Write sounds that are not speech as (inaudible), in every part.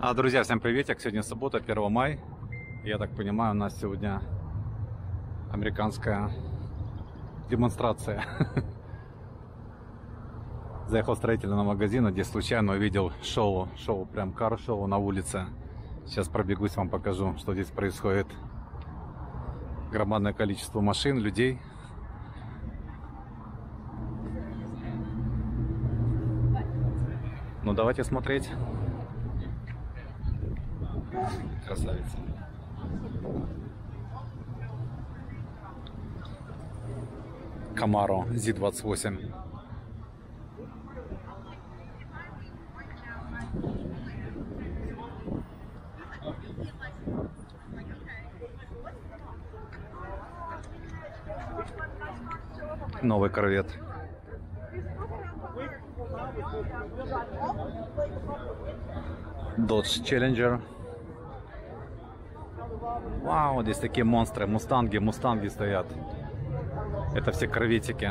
А, друзья, всем приветик. Сегодня суббота, 1 мая. Я так понимаю, у нас сегодня американская демонстрация. (laughs) Заехал в строительный магазин, где случайно увидел шоу, шоу, прям кар-шоу на улице. Сейчас пробегусь, вам покажу, что здесь происходит. Громадное количество машин, людей. Ну, давайте смотреть. Красавица. Камаро Z28. Новый корвет. Dodge Challenger. Вау, здесь такие монстры, мустанги, мустанги стоят. Это все корветики.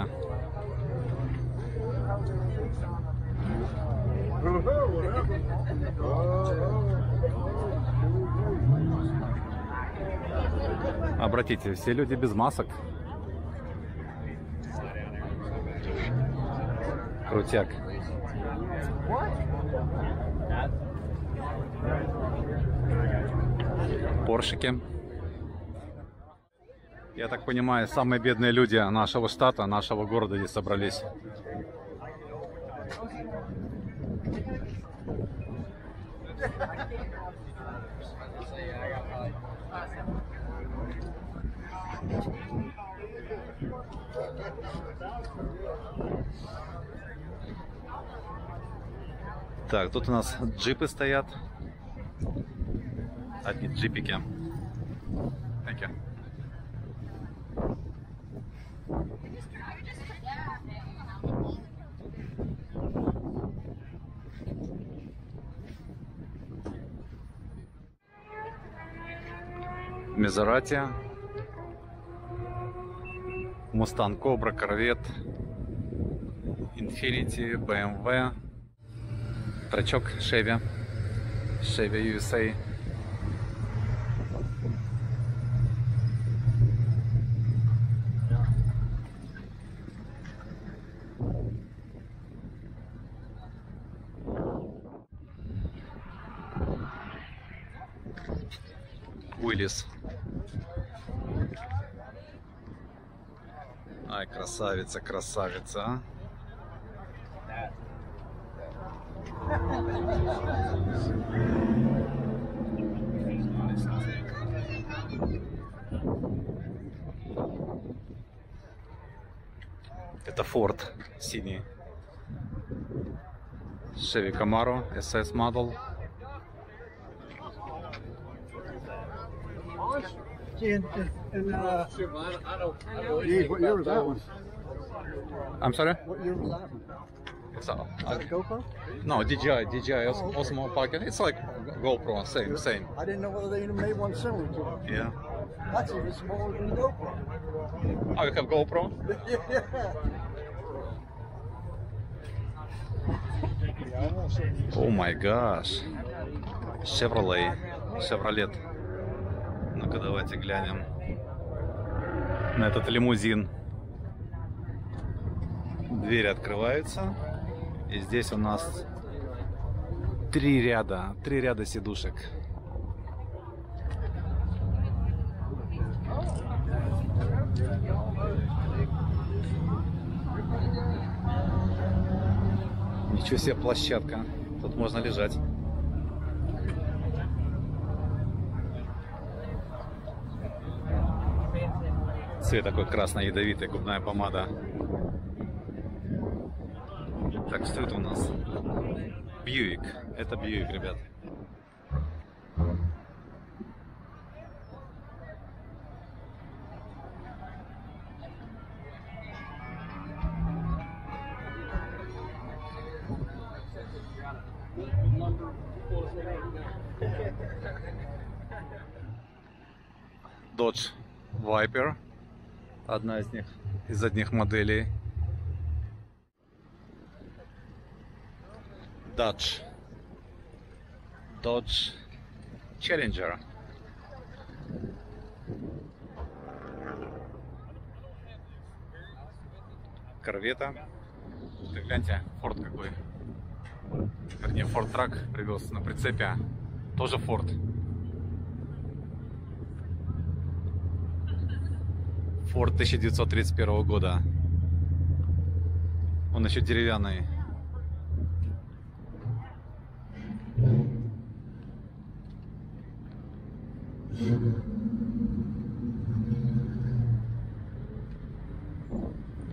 Обратите, все люди без масок. Крутяк. Поршики. Я так понимаю, самые бедные люди нашего штата, нашего города здесь собрались. Так, тут у нас джипы стоят. Одни джипики. Thank you. Мезерати, Мустанг Кобра, Корвет, Infiniti, BMW, трачок Chevy, Chevy USA. Ай, красавица, красавица, а. Это Ford синий. Chevy Camaro SS Model. And, and uh, what year was that one? I'm sorry? What year was that one? It's a, a GoPro? No, DJI, DJI Osmo, oh, Osmo. Pocket. It's like GoPro, same, same. I didn't know whether they even made one similar to it. Yeah. That's even smaller than GoPro. Oh, you have GoPro? (laughs) yeah. Oh my gosh. Chevrolet. Chevrolet. Ну-ка давайте глянем на этот лимузин. Двери открываются. И здесь у нас три ряда, три ряда сидушек. Ничего себе площадка. Тут можно лежать. цвет такой красно-ядовитый, губная помада. Так, что это у нас? Бьюик. Это Бьюик, ребят. Dodge Viper Одна из них, из одних моделей. Dodge. Dodge Challenger. Корвета. Ты гляньте, Форд какой. Вернее, Форд Трак привез на прицепе. Тоже Форд. Форд 1931 года. Он еще деревянный.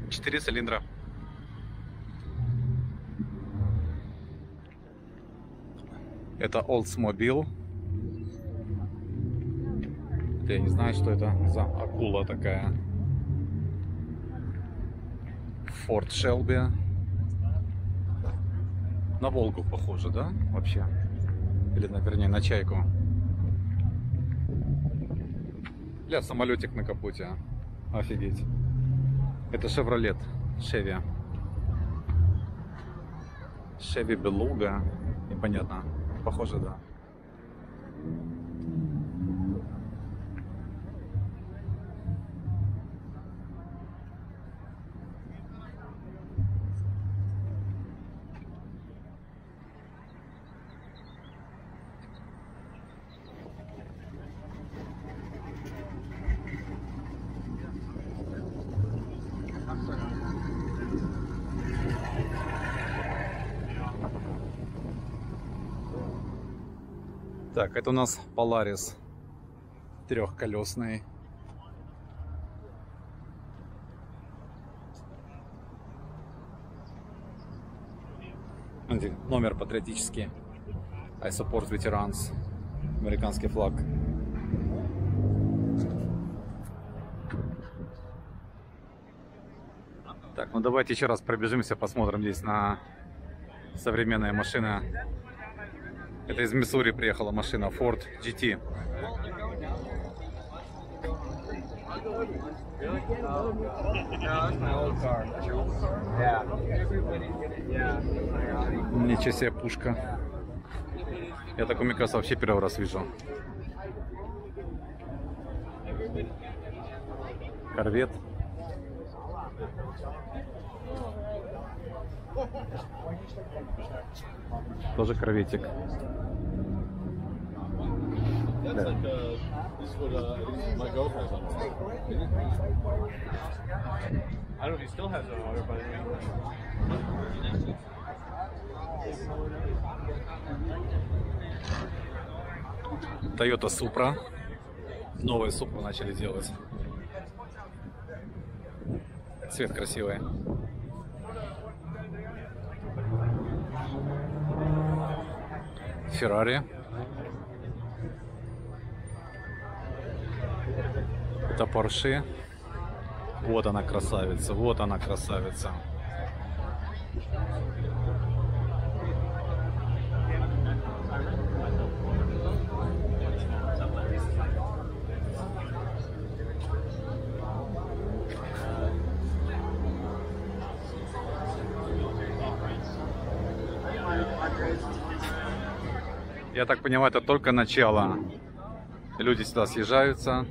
Четыре цилиндра. Это Oldsmobile. Я не знаю, что это за акула такая. Ford Shelby. На Волгу похоже, да? Вообще. Или, вернее, на Чайку. Бля, самолетик на капоте. Офигеть. Это Chevrolet. Chevy. Chevy Beluga. Непонятно. Похоже, да. Так, это у нас Polaris трехколесный. Номер патриотический. I support veterans. Американский флаг. Так, ну давайте еще раз пробежимся, посмотрим здесь на современные машины. Это из Миссури приехала машина Ford GT. Ничего себе пушка. Я такой, кажется, вообще первый раз вижу. Корвет. On her, but Toyota Supra. Новые Supra начали делать. Цвет красивый. Феррари. Это Porsche. Вот она красавица, вот она красавица. Я так понимаю, это только начало. Люди сюда съезжаются.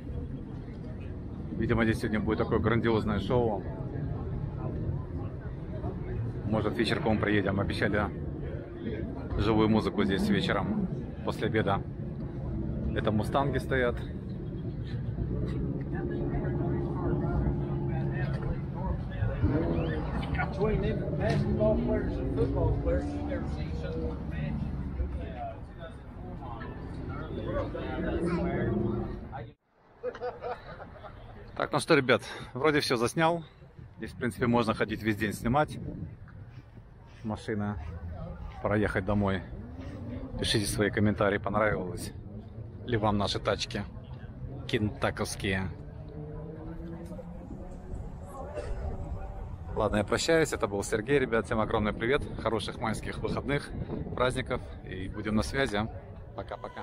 Видимо, здесь сегодня будет такое грандиозное шоу. Может, вечерком приедем. Обещали живую музыку здесь вечером, после обеда. Это мустанги стоят. Between them basketball players and football players, you never seen such Так, ну что, ребят, вроде все заснял. Здесь, в принципе, можно ходить весь день снимать. Машина. Пора ехать домой. Пишите свои комментарии, понравилось ли вам наши тачки. Кентаковские. Ладно, я прощаюсь. Это был Сергей, ребят. Всем огромный привет. Хороших майских выходных, праздников. И будем на связи. Пока-пока.